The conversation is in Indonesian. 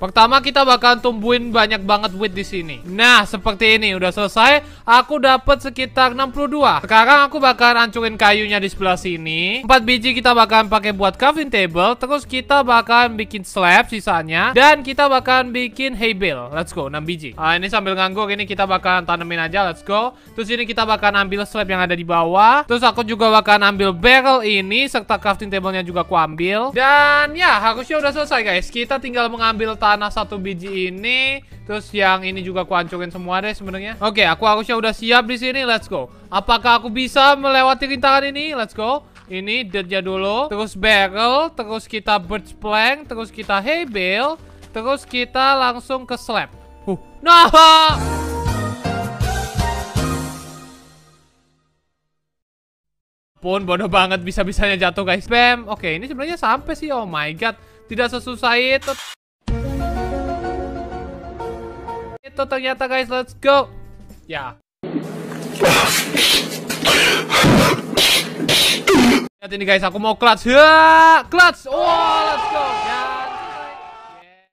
Pertama kita bakalan tumbuhin banyak banget wheat di sini. Nah, seperti ini udah selesai. Aku dapat sekitar 62. Sekarang aku bakalan hancurin kayunya di sebelah sini. 4 biji kita bakalan pakai buat crafting table. Terus kita bakalan bikin slab sisanya dan kita bakalan bikin hay bale. Let's go, 6 biji. Ah, ini sambil nganggur ini kita bakalan tanemin aja. Let's go. Terus ini kita bakalan ambil slab yang ada di bawah. Terus aku juga bakalan ambil barrel ini serta crafting table-nya juga aku ambil. Dan ya, harusnya udah selesai guys. Kita tinggal mengambil tanah satu biji ini. Terus yang ini juga aku hancurin semua deh sebenarnya. Oke, aku harusnya udah siap di sini. Let's go. Apakah aku bisa melewati rintangan ini? Let's go. Ini dirtnya dulu. Terus barrel. Terus kita birch plank. Terus kita hay bale. Terus kita langsung ke slab. Huh. Nah. Pun bodoh banget bisa-bisanya jatuh guys. Bam. Oke, ini sebenarnya sampai sih. Oh my god. Tidak sesusah itu. Itu ternyata guys. Let's go. Ya. Lihat ini guys, aku mau clutch. Ya, clutch. Oh, let's go.